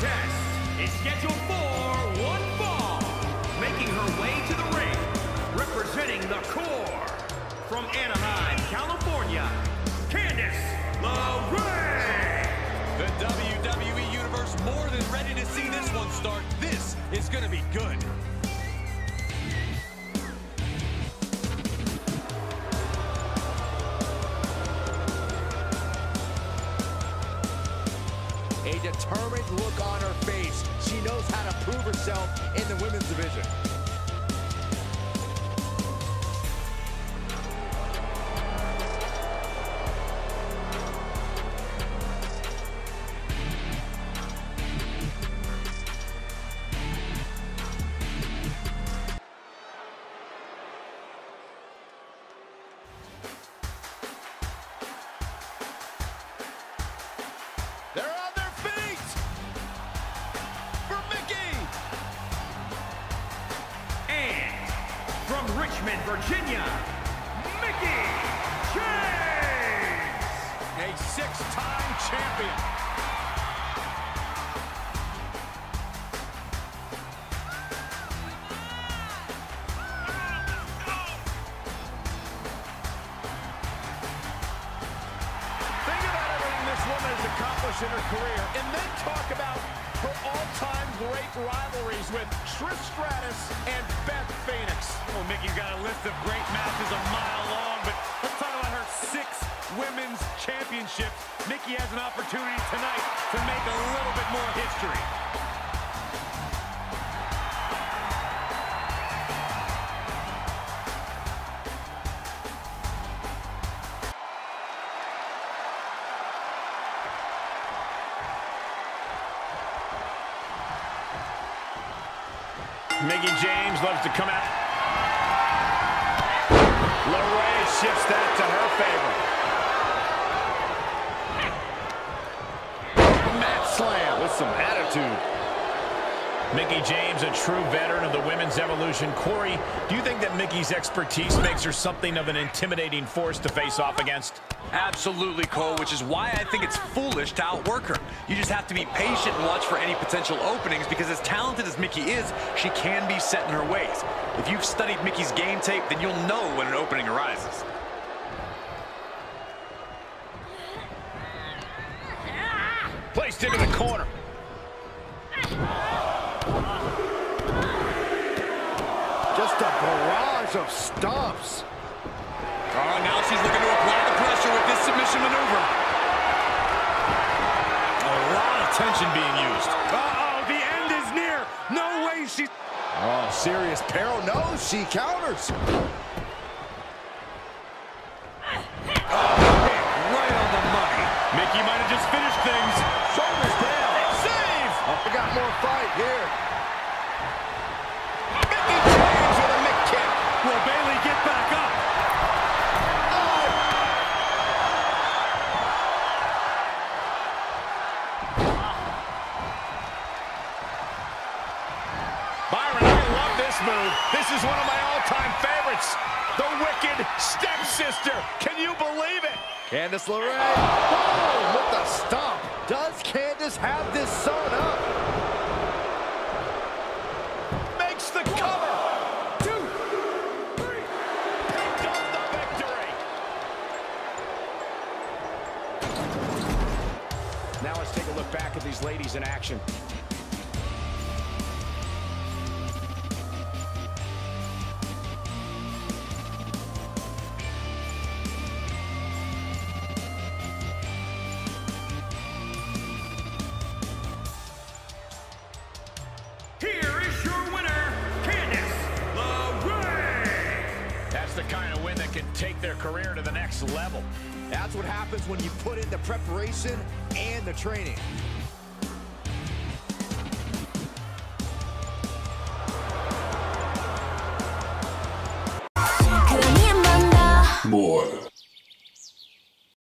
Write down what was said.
contest is scheduled for one fall. Making her way to the ring, representing the core, from Anaheim, California, A determined look on her face. She knows how to prove herself in the women's division. From Richmond, Virginia, Mickie James. A six-time champion. Think about everything this woman has accomplished in her career, and then talk about her all-time great rivalries with Trish Stratus and Beth Phoenix. List of great matches a mile long, but let's talk about her six women's championships. Mickie has an opportunity tonight to make a little bit more history. Mickie James loves to come out. Shifts that to her favor. Mat slam with some attitude. Mickie James, a true veteran of the women's evolution. Corey, do you think that Mickie's expertise makes her something of an intimidating force to face off against? Absolutely, Cole, which is why I think it's foolish to outwork her. You just have to be patient and watch for any potential openings because as talented as Mickie is, she can be set in her ways. If you've studied Mickie's game tape, then you'll know when an opening arises. Placed into the corner. Just a barrage of stomps. Oh, now she's looking to apply the pressure with this submission maneuver. A lot of tension being used. Uh-oh, the end is near. No way she... Oh, serious peril. No, she counters. Byron, I love this move. This is one of my all-time favorites. The Wicked Stepsister. Can you believe it? Candice LeRae. Oh, with the stomp. Does Candice have this sewn up? Makes the cover. Two, three. Picked up the victory. Now let's take a look back at these ladies in action. The kind of win that can take their career to the next level. That's what happens when you put in the preparation and the training.